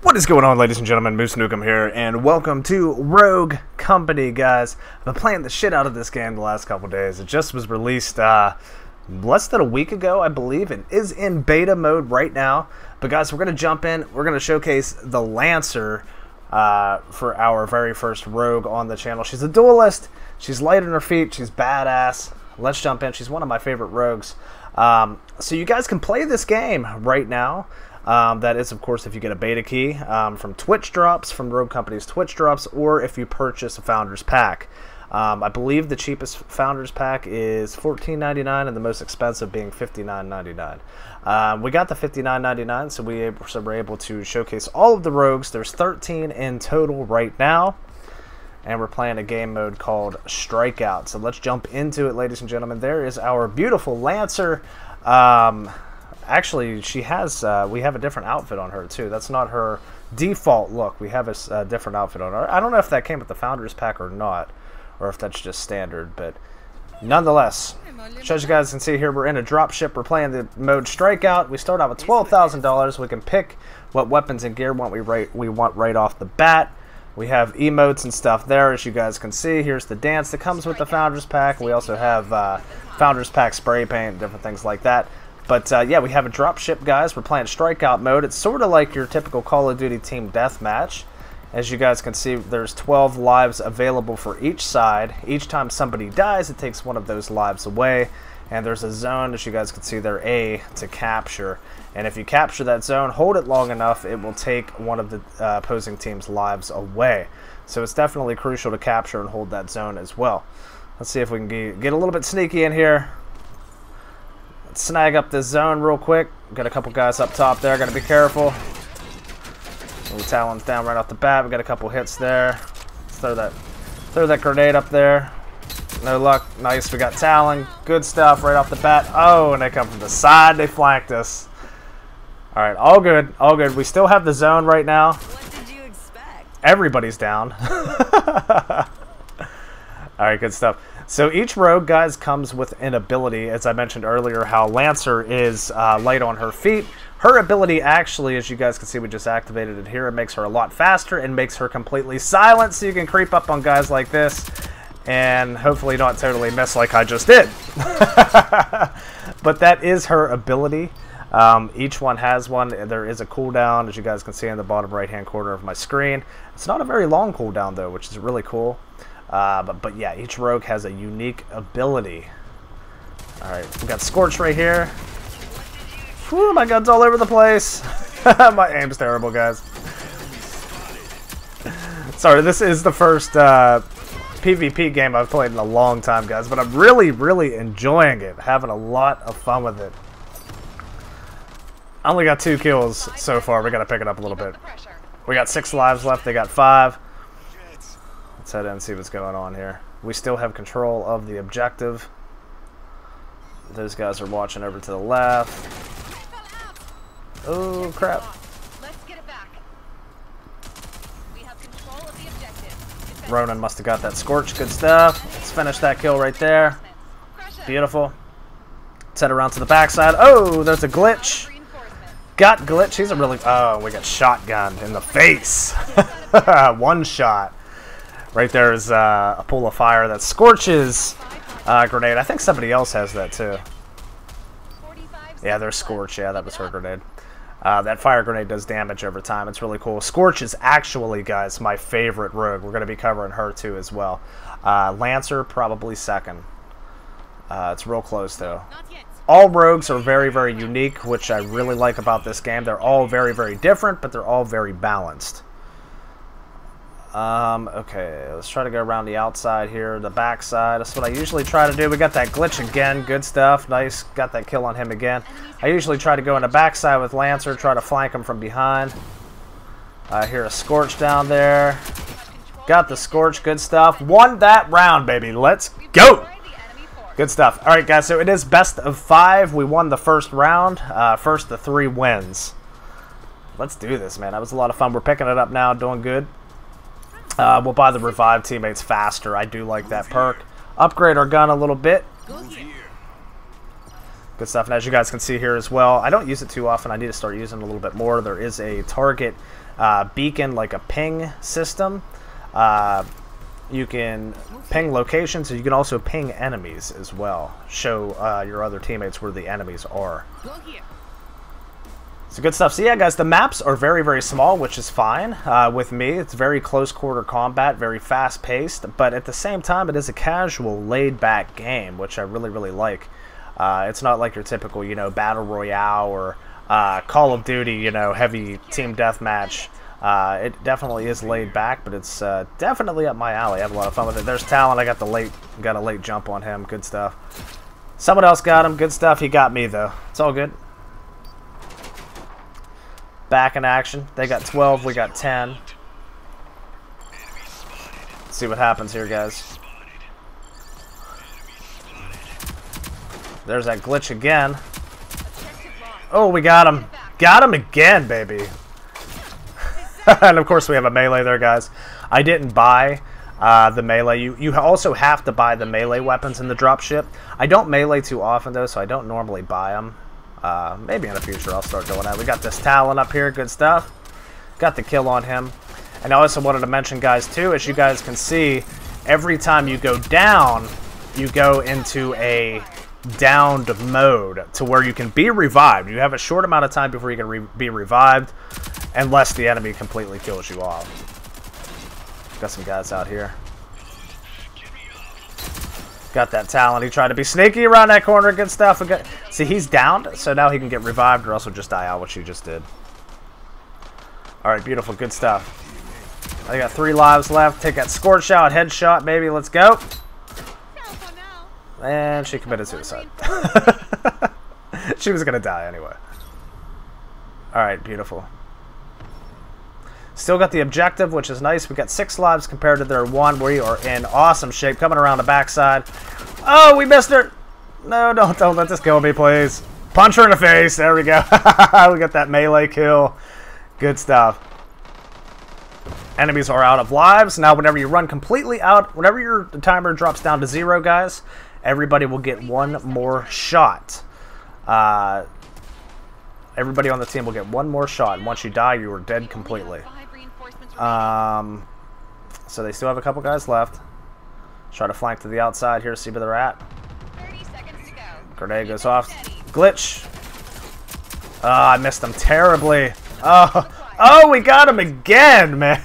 What is going on, ladies and gentlemen? Moose Nukem here, and welcome to Rogue Company, guys. I've been playing the shit out of this game the last couple days. It just was released uh, less than a week ago, I believe. It is in beta mode right now. But, guys, we're going to jump in. We're going to showcase the Lancer uh, for our very first Rogue on the channel. She's a duelist. She's light on her feet. She's badass. Let's jump in. She's one of my favorite rogues. Um, so you guys can play this game right now. Um, that is, of course, if you get a beta key um, from Twitch drops, from Rogue Company's Twitch drops, or if you purchase a Founders Pack. Um, I believe the cheapest Founders Pack is $14.99 and the most expensive being $59.99. Um, we got the $59.99, so we we're able to showcase all of the rogues. There's 13 in total right now and we're playing a game mode called Strikeout. So let's jump into it, ladies and gentlemen. There is our beautiful Lancer. Um, actually, she has. Uh, we have a different outfit on her too. That's not her default look. We have a, a, different outfit on her. I don't know if that came with the Founders Pack or not, or if that's just standard, but. Nonetheless, as you guys can see here, we're in a dropship. We're playing the mode Strikeout. We start out with twelve thousand dollars. We can pick what weapons and gear want we right we want right off the bat. We have emotes and stuff there, as you guys can see. Here's the dance that comes with the Founders Pack. We also have uh, Founders Pack spray paint different things like that. But uh, yeah, we have a dropship, guys. We're playing strikeout mode. It's sort of like your typical Call of Duty team deathmatch. As you guys can see, there's 12 lives available for each side. Each time somebody dies, it takes one of those lives away. And there's a zone, as you guys can see there, A, to capture. And if you capture that zone, hold it long enough, it will take one of the uh, opposing team's lives away. So it's definitely crucial to capture and hold that zone as well. Let's see if we can get a little bit sneaky in here. Snag up this zone real quick. Got a couple guys up top there. Got to be careful. The Talon's down right off the bat. We got a couple hits there. Let's throw that, throw that grenade up there. No luck. Nice. We got Talon. Good stuff right off the bat. Oh, and they come from the side. They flanked us. All right, all good, all good. We still have the zone right now. What did you expect? Everybody's down. all right, good stuff. So each rogue, guys, comes with an ability. As I mentioned earlier, how Lancer is uh, light on her feet. Her ability actually, as you guys can see, we just activated it here. It makes her a lot faster and makes her completely silent, so you can creep up on guys like this and hopefully not totally miss like I just did. but that is her ability. Um, each one has one. There is a cooldown, as you guys can see in the bottom right-hand corner of my screen. It's not a very long cooldown, though, which is really cool. Uh, but, but yeah, each rogue has a unique ability. All right, we got Scorch right here. Whew, my gun's all over the place. my aim's terrible, guys. Sorry, this is the first uh, PvP game I've played in a long time, guys, but I'm really, really enjoying it. Having a lot of fun with it. I only got two kills so far. We got to pick it up a little bit. We got six lives left. They got five. Let's head in and see what's going on here. We still have control of the objective. Those guys are watching over to the left. Oh, crap. Ronin must have got that Scorch. Good stuff. Let's finish that kill right there. Beautiful. Let's head around to the backside. Oh, there's a glitch. Got glitch. He's a really... Oh, we got shotgun in the face. One shot. Right there is uh, a pool of fire that scorches uh, grenade. I think somebody else has that too. Yeah, there's Scorch. Yeah, that was her grenade. Uh, that fire grenade does damage over time. It's really cool. Scorch is actually, guys, my favorite rogue. We're going to be covering her too as well. Uh, Lancer, probably second. Uh, it's real close though all rogues are very, very unique, which I really like about this game. They're all very, very different, but they're all very balanced. Um, okay, let's try to go around the outside here, the back side. That's what I usually try to do. We got that glitch again. Good stuff. Nice. Got that kill on him again. I usually try to go in the backside with Lancer, try to flank him from behind. I hear a Scorch down there. Got the Scorch. Good stuff. Won that round, baby. Let's go! Good stuff. All right, guys, so it is best of five. We won the first round. Uh, first the three wins. Let's do this, man. That was a lot of fun. We're picking it up now, doing good. Uh, we'll buy the revive teammates faster. I do like that perk. Upgrade our gun a little bit. Good stuff. And as you guys can see here as well, I don't use it too often. I need to start using it a little bit more. There is a target uh, beacon, like a ping system. Uh, you can ping locations, and you can also ping enemies as well. Show uh, your other teammates where the enemies are. So good stuff. So yeah, guys, the maps are very, very small, which is fine uh, with me. It's very close quarter combat, very fast paced, but at the same time, it is a casual, laid back game, which I really, really like. Uh, it's not like your typical, you know, battle royale or uh, Call of Duty, you know, heavy team deathmatch. Uh, it definitely is laid back, but it's uh, definitely up my alley. I have a lot of fun with it. There's Talon. I got the late, got a late jump on him. Good stuff. Someone else got him. Good stuff. He got me though. It's all good. Back in action. They got 12. We got 10. Let's see what happens here, guys. There's that glitch again. Oh, we got him. Got him again, baby. and of course we have a melee there, guys. I didn't buy uh, the melee. You you also have to buy the melee weapons in the dropship. I don't melee too often though, so I don't normally buy them. Uh, maybe in the future I'll start doing that. We got this Talon up here, good stuff. Got the kill on him. And I also wanted to mention, guys, too, as you guys can see, every time you go down, you go into a downed mode to where you can be revived. You have a short amount of time before you can re be revived, unless the enemy completely kills you off. Got some guys out here. Got that Talon. He tried to be sneaky around that corner. Good stuff. Got, see, he's downed, so now he can get revived or also just die out, which you just did. All right, beautiful. Good stuff. I got three lives left. Take that scorch out, headshot, baby. Let's go. And she committed suicide. she was going to die anyway. Alright, beautiful. Still got the objective, which is nice. We got six lives compared to their one. We are in awesome shape. Coming around the backside. Oh, we missed her! No, don't, don't let this kill me, please. Punch her in the face. There we go. we got that melee kill. Good stuff. Enemies are out of lives. Now, whenever you run completely out, whenever your timer drops down to zero, guys, everybody will get one more shot. Uh, everybody on the team will get one more shot. And once you die, you are dead completely. Um, so they still have a couple guys left. Try to flank to the outside here, see where they're at. Grenade goes off. Glitch. Oh, I missed him terribly. Oh, Oh, we got him again, man.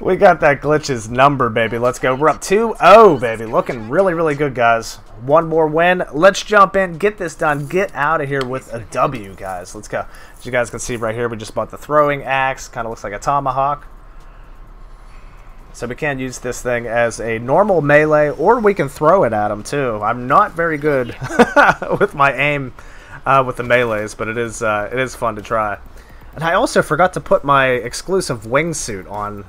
we got that glitch's number, baby. Let's go. We're up 2-0, baby. Looking really, really good, guys. One more win. Let's jump in, get this done, get out of here with a W, guys. Let's go. As you guys can see right here, we just bought the throwing axe. Kind of looks like a tomahawk. So we can't use this thing as a normal melee, or we can throw it at them, too. I'm not very good with my aim uh, with the melees, but it is uh, it is fun to try. And I also forgot to put my exclusive wingsuit on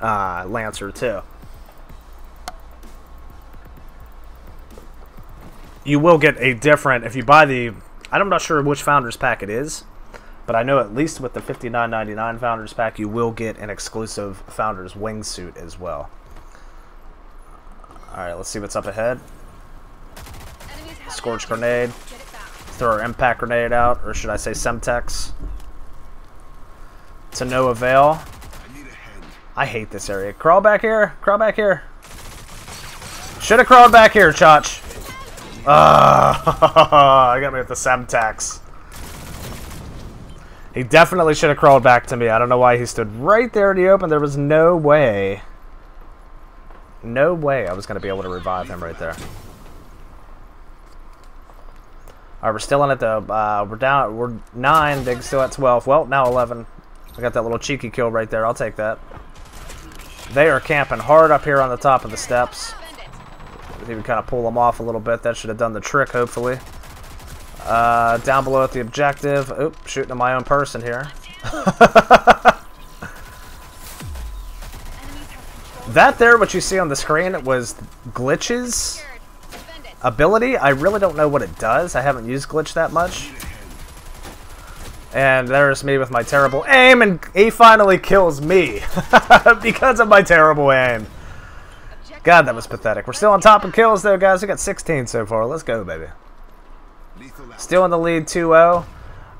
uh, Lancer too. You will get a different if you buy the. I'm not sure which Founders Pack it is, but I know at least with the $59.99 Founders Pack, you will get an exclusive Founders wingsuit as well. All right, let's see what's up ahead. Scorch grenade throw our impact grenade out, or should I say Semtex. To no avail. I hate this area. Crawl back here. Crawl back here. Should have crawled back here, Chotch. Ah, I got me with the Semtex. He definitely should have crawled back to me. I don't know why he stood right there in the open. There was no way. No way I was going to be able to revive him right there. Alright, we're still in at the, uh, we're down, we're 9, they're still at 12. Well, now 11. I got that little cheeky kill right there, I'll take that. They are camping hard up here on the top of the steps. We kind of pull them off a little bit, that should have done the trick, hopefully. Uh, down below at the objective. Oop, shooting at my own person here. that there, what you see on the screen, was glitches ability, I really don't know what it does. I haven't used Glitch that much. And there's me with my terrible aim, and he finally kills me because of my terrible aim. God, that was pathetic. We're still on top of kills, though, guys. We got 16 so far. Let's go, baby. Still in the lead 2-0.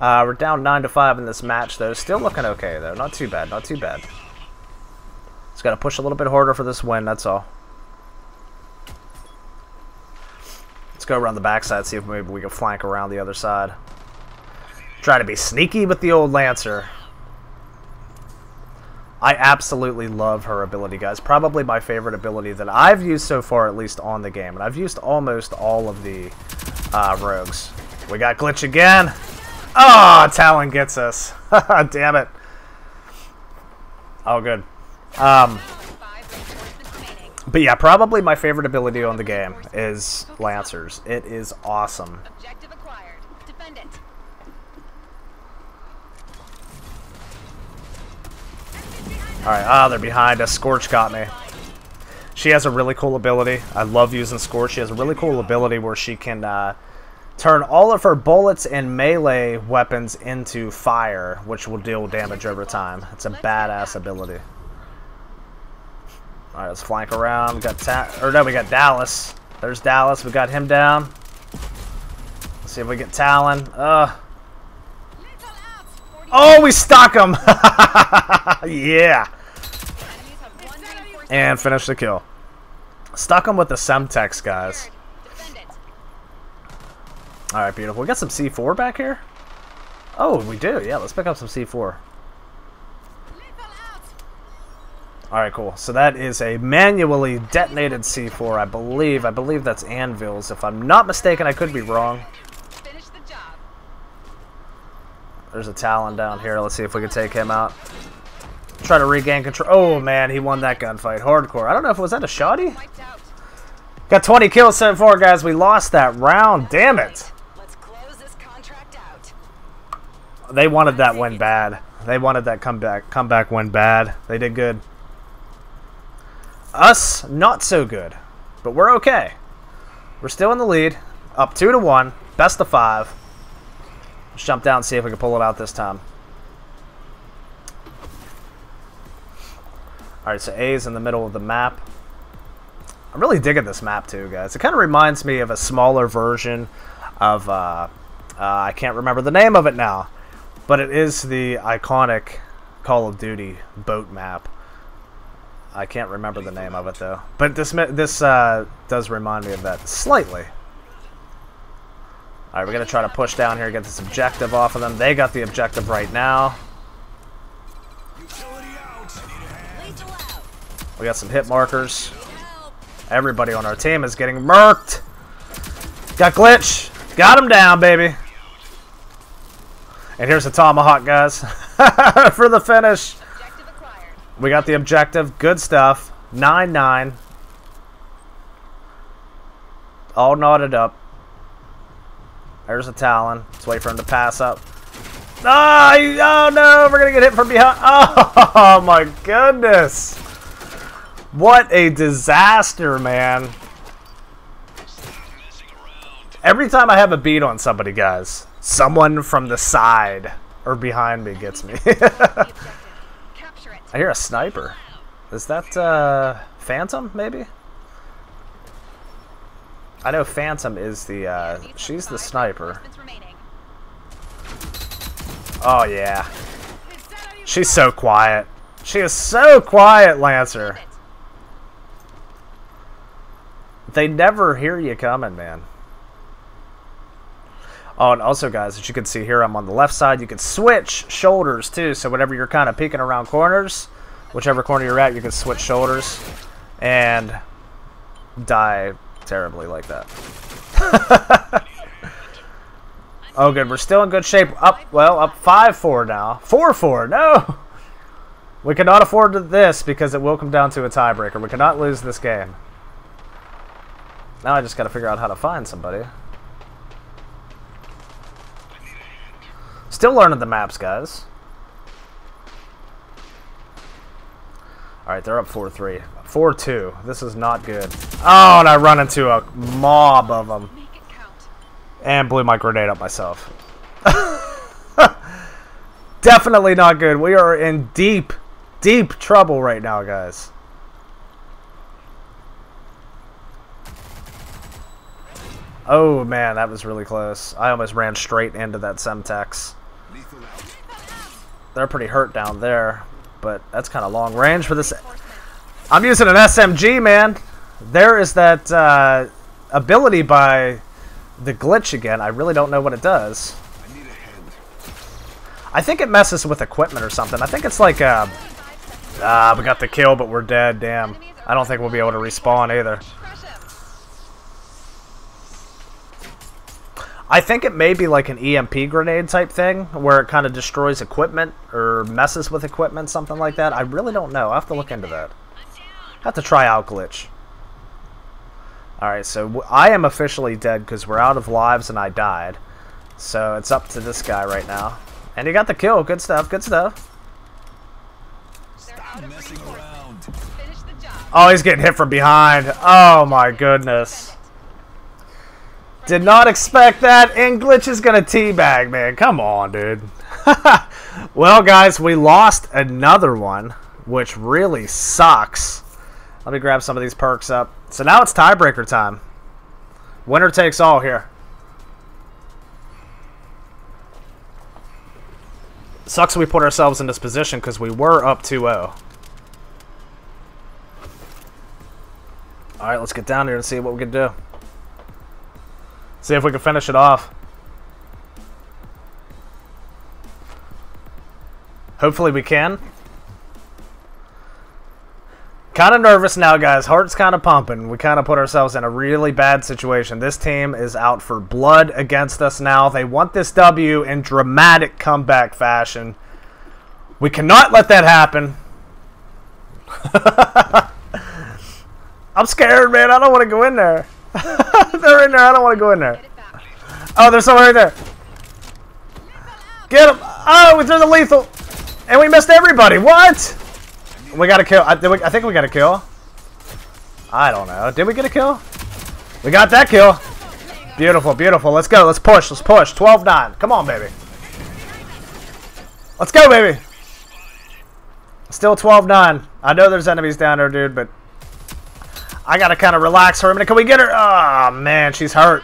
Uh, we're down 9 to 5 in this match, though. Still looking okay, though. Not too bad. Not too bad. Just got to push a little bit harder for this win, that's all. Let's go around the backside, see if maybe we can flank around the other side. Try to be sneaky with the old Lancer. I absolutely love her ability, guys. Probably my favorite ability that I've used so far, at least on the game. And I've used almost all of the uh, rogues. We got glitch again. Oh, Talon gets us. Damn it. Oh, good. Um, but yeah, probably my favorite ability on the game is Lancers. It is awesome. Alright, ah, they're behind us. Scorch got me. She has a really cool ability. I love using Scorch. She has a really cool ability where she can uh, turn all of her bullets and melee weapons into fire, which will deal damage over time. It's a badass ability. Alright, let's flank around. We got Ta or no, we got Dallas. There's Dallas. We got him down. Let's see if we get Talon. Uh Oh, we stuck him! yeah. And finish the kill. Stuck him with the Semtex, guys. Alright, beautiful. We got some C4 back here? Oh, we do. Yeah, let's pick up some C4. Alright, cool. So that is a manually detonated C4, I believe. I believe that's Anvil's. If I'm not mistaken, I could be wrong. There's a Talon down here. Let's see if we can take him out. Try to regain control. Oh, man, he won that gunfight. Hardcore. I don't know if it was that a shoddy? Got 20 kills so far, guys. We lost that round. Damn it. They wanted that win bad. They wanted that comeback comeback win bad. They did good. Us, not so good. But we're okay. We're still in the lead. Up 2 to 1. Best of 5. Let's jump down and see if we can pull it out this time. Alright, so A is in the middle of the map. I'm really digging this map too, guys. It kind of reminds me of a smaller version of, uh, uh, I can't remember the name of it now, but it is the iconic Call of Duty boat map. I can't remember the name of it though, but this this uh, does remind me of that slightly. Alright, we're going to try to push down here, get this objective off of them. They got the objective right now. We got some hit markers. Everybody on our team is getting murked. Got glitch. Got him down, baby. And here's the tomahawk, guys. For the finish. We got the objective. Good stuff. 9-9. All knotted up. There's a Talon. Let's wait for him to pass up. Oh, oh no, we're going to get hit from behind. Oh my goodness. What a disaster, man. Every time I have a beat on somebody, guys, someone from the side or behind me gets me. I hear a sniper. Is that uh, Phantom, maybe? I know Phantom is the, uh, she's the sniper. Oh, yeah. She's so quiet. She is so quiet, Lancer. They never hear you coming, man. Oh, and also, guys, as you can see here, I'm on the left side. You can switch shoulders, too. So whenever you're kind of peeking around corners, whichever corner you're at, you can switch shoulders and die terribly like that. oh, good. We're still in good shape. Up, well, up 5-4 now. 4-4, no! We cannot afford this because it will come down to a tiebreaker. We cannot lose this game. Now I just gotta figure out how to find somebody. Still learning the maps, guys. They're up 4-3. 4-2. This is not good. Oh, and I run into a mob of them. And blew my grenade up myself. Definitely not good. We are in deep, deep trouble right now, guys. Oh, man, that was really close. I almost ran straight into that Semtex. They're pretty hurt down there but that's kind of long range for this. I'm using an SMG, man. There is that uh, ability by the glitch again. I really don't know what it does. I think it messes with equipment or something. I think it's like, uh, ah, we got the kill, but we're dead. Damn. I don't think we'll be able to respawn either. I think it may be like an EMP grenade type thing, where it kind of destroys equipment or messes with equipment, something like that. I really don't know. I have to look into that. I have to try out glitch. Alright, so I am officially dead because we're out of lives and I died. So it's up to this guy right now. And he got the kill. Good stuff, good stuff. Oh, he's getting hit from behind. Oh my goodness. Did not expect that. And Glitch is going to teabag, man. Come on, dude. well, guys, we lost another one, which really sucks. Let me grab some of these perks up. So now it's tiebreaker time. Winner takes all here. Sucks we put ourselves in this position because we were up 2-0. Alright, let's get down here and see what we can do. See if we can finish it off. Hopefully we can. Kind of nervous now, guys. Heart's kind of pumping. We kind of put ourselves in a really bad situation. This team is out for blood against us now. They want this W in dramatic comeback fashion. We cannot let that happen. I'm scared, man. I don't want to go in there. They're in there. I don't want to go in there. Oh, there's someone right there. Get him. Oh, we threw the lethal. And we missed everybody. What? We got a kill. I, we, I think we got a kill. I don't know. Did we get a kill? We got that kill. Beautiful, beautiful. Let's go. Let's push. Let's push. 12-9. Come on, baby. Let's go, baby. Still 12-9. I know there's enemies down there, dude, but I gotta kind of relax her a minute. Can we get her? Oh, man, she's hurt.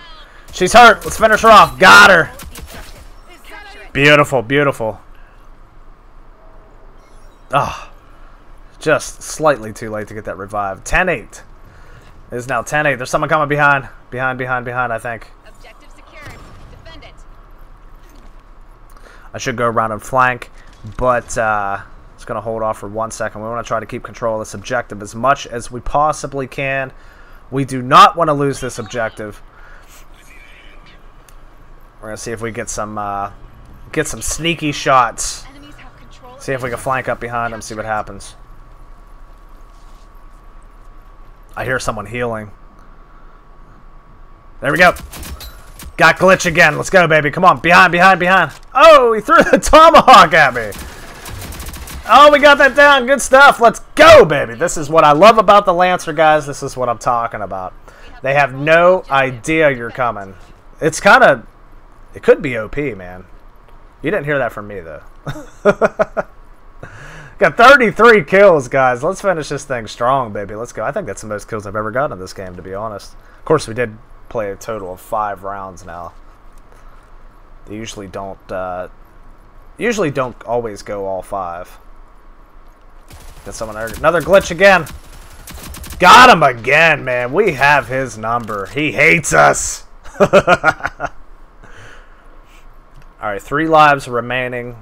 She's hurt. Let's finish her off. Got her. Beautiful, beautiful. Ah, oh, just slightly too late to get that revived. 10-8. It is now 10-8. There's someone coming behind. Behind, behind, behind, I think. Objective secured. Defend it. I should go around and flank, but uh, going to hold off for one second. We want to try to keep control of this objective as much as we possibly can. We do not want to lose this objective. We're going to see if we get some uh, get some sneaky shots. See if we can flank up behind them, see what happens. I hear someone healing. There we go. Got glitch again. Let's go, baby. Come on. Behind, behind, behind. Oh, he threw the tomahawk at me. Oh, we got that down. Good stuff. Let's go, baby. This is what I love about the Lancer, guys. This is what I'm talking about. They have no idea you're coming. It's kind of... It could be OP, man. You didn't hear that from me, though. got 33 kills, guys. Let's finish this thing strong, baby. Let's go. I think that's the most kills I've ever gotten in this game, to be honest. Of course, we did play a total of five rounds now. They usually don't... Uh, usually don't always go all five. Got someone. Another glitch again. Got him again, man. We have his number. He hates us. Alright, three lives remaining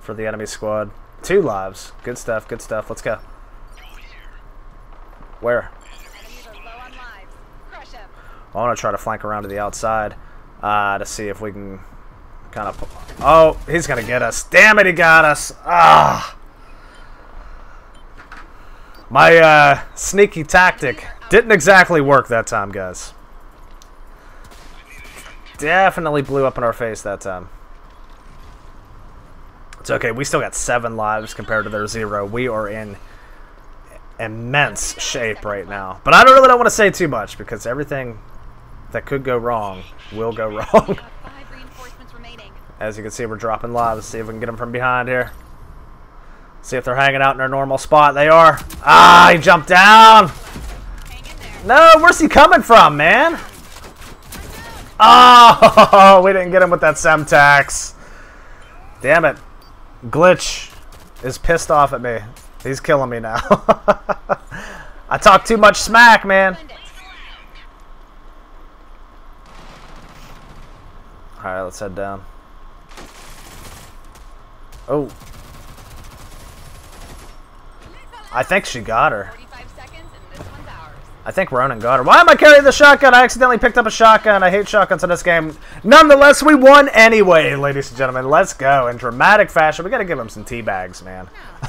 for the enemy squad. Two lives. Good stuff, good stuff. Let's go. Where? I want to try to flank around to the outside uh, to see if we can kind of... Oh, he's going to get us. Damn it, he got us. Ah. My uh, sneaky tactic didn't exactly work that time, guys. Definitely blew up in our face that time. It's okay. We still got seven lives compared to their zero. We are in immense shape right now. But I don't really don't want to say too much because everything that could go wrong will go wrong. As you can see, we're dropping lives. See if we can get them from behind here. See if they're hanging out in their normal spot. They are. Ah, he jumped down. No, where's he coming from, man? Oh, we didn't get him with that Semtex. Damn it. Glitch is pissed off at me. He's killing me now. I talk too much smack, man. Alright, let's head down. Oh. I think she got her. I think Ronin got her. Why am I carrying the shotgun? I accidentally picked up a shotgun. I hate shotguns in this game. Nonetheless, we won anyway, ladies and gentlemen. Let's go. In dramatic fashion, we got to give him some tea bags, man.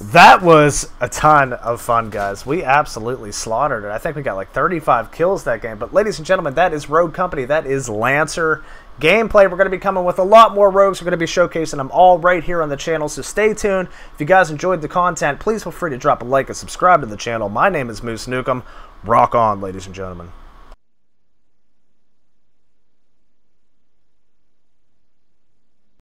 that was a ton of fun, guys. We absolutely slaughtered it. I think we got like 35 kills that game. But, ladies and gentlemen, that is Rogue Company. That is Lancer gameplay. We're going to be coming with a lot more rogues. We're going to be showcasing them all right here on the channel, so stay tuned. If you guys enjoyed the content, please feel free to drop a like and subscribe to the channel. My name is Moose Nukem. Rock on, ladies and gentlemen.